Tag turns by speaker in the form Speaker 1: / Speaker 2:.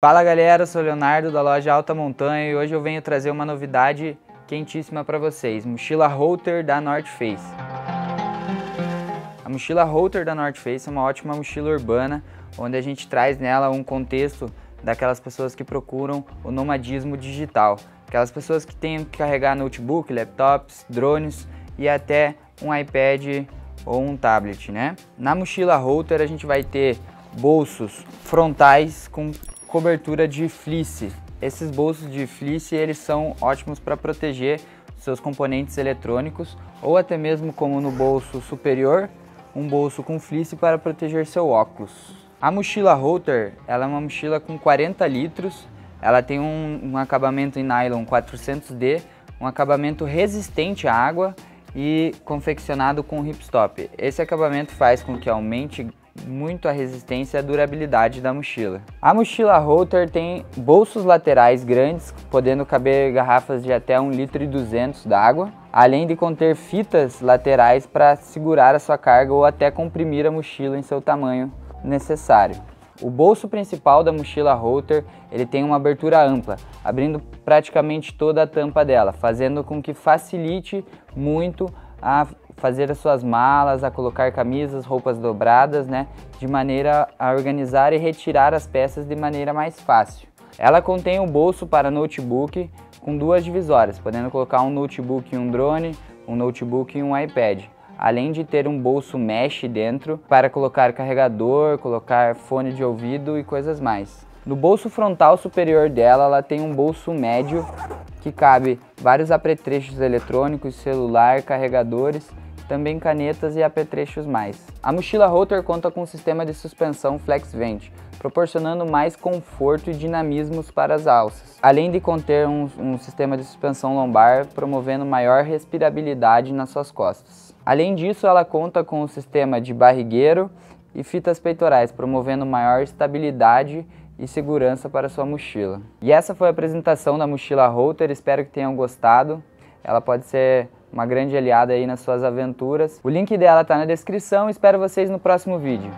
Speaker 1: Fala galera, sou Leonardo da loja Alta Montanha e hoje eu venho trazer uma novidade quentíssima para vocês, mochila Holter da North Face. A mochila Holter da North Face é uma ótima mochila urbana, onde a gente traz nela um contexto daquelas pessoas que procuram o nomadismo digital, aquelas pessoas que têm que carregar notebook, laptops, drones e até um iPad ou um tablet, né? Na mochila Holter a gente vai ter bolsos frontais com cobertura de fleece. Esses bolsos de fleece eles são ótimos para proteger seus componentes eletrônicos ou até mesmo como no bolso superior, um bolso com fleece para proteger seu óculos. A mochila Holter ela é uma mochila com 40 litros, ela tem um, um acabamento em nylon 400D, um acabamento resistente à água e confeccionado com hipstop. Esse acabamento faz com que aumente muito a resistência e a durabilidade da mochila. A mochila Holter tem bolsos laterais grandes, podendo caber garrafas de até 1,2 litro e d'água, além de conter fitas laterais para segurar a sua carga ou até comprimir a mochila em seu tamanho necessário. O bolso principal da mochila Holter ele tem uma abertura ampla, abrindo praticamente toda a tampa dela, fazendo com que facilite muito a fazer as suas malas, a colocar camisas, roupas dobradas, né, de maneira a organizar e retirar as peças de maneira mais fácil. Ela contém um bolso para notebook com duas divisórias, podendo colocar um notebook e um drone, um notebook e um iPad. Além de ter um bolso mesh dentro para colocar carregador, colocar fone de ouvido e coisas mais. No bolso frontal superior dela, ela tem um bolso médio que cabe vários apetrechos eletrônicos, celular, carregadores também canetas e apetrechos mais. A mochila Rotor conta com um sistema de suspensão Flex Vent, proporcionando mais conforto e dinamismos para as alças, além de conter um, um sistema de suspensão lombar, promovendo maior respirabilidade nas suas costas. Além disso, ela conta com um sistema de barrigueiro e fitas peitorais, promovendo maior estabilidade e segurança para sua mochila. E essa foi a apresentação da mochila Router, espero que tenham gostado. Ela pode ser uma grande aliada aí nas suas aventuras. O link dela está na descrição, espero vocês no próximo vídeo.